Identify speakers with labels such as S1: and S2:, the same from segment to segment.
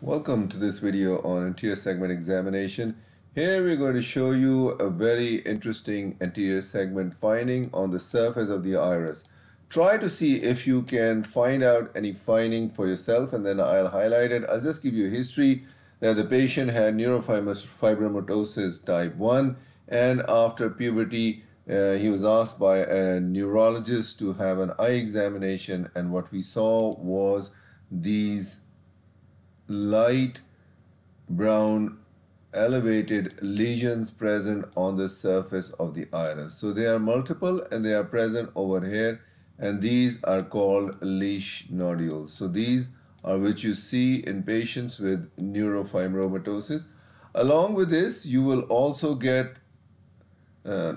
S1: Welcome to this video on anterior segment examination. Here we're going to show you a very interesting anterior segment finding on the surface of the iris. Try to see if you can find out any finding for yourself and then I'll highlight it. I'll just give you a history that the patient had neurofibromatosis type 1 and after puberty uh, he was asked by a neurologist to have an eye examination and what we saw was these light brown elevated lesions present on the surface of the iris. So they are multiple and they are present over here and these are called Lisch nodules. So these are which you see in patients with neurofibromatosis. Along with this, you will also get uh,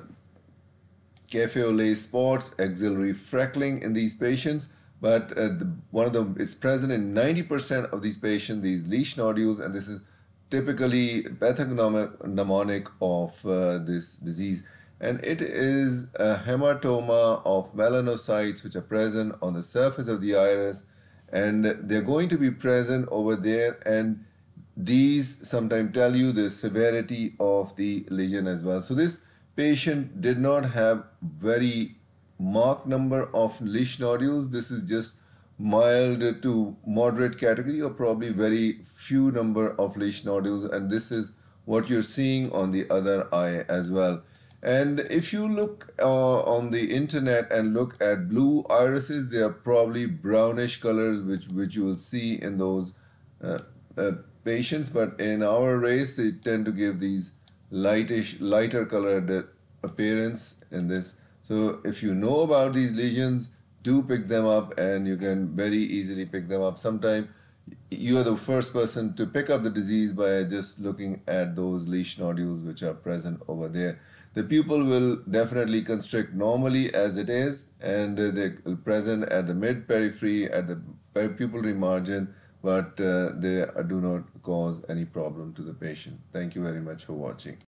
S1: cafe au lait spots, axillary freckling in these patients but uh, the, one of them is present in 90% of these patients, these Lisch nodules, and this is typically pathognomonic of uh, this disease. And it is a hamartoma of melanocytes which are present on the surface of the iris, and they're going to be present over there. And these sometimes tell you the severity of the lesion as well. So this patient did not have very marked number of Lisch nodules. This is just mild to moderate category or probably very few number of Lisch nodules and this is what you're seeing on the other eye as well. And if you look uh, on the internet and look at blue irises, they are probably brownish colors which, which you will see in those uh, uh, patients. But in our race, they tend to give these lightish, lighter colored appearance in this so if you know about these lesions, do pick them up and you can very easily pick them up. Sometimes you are the first person to pick up the disease by just looking at those Lisch nodules which are present over there. The pupil will definitely constrict normally as it is and they're present at the mid periphery, at the pupillary margin, but uh, they do not cause any problem to the patient. Thank you very much for watching.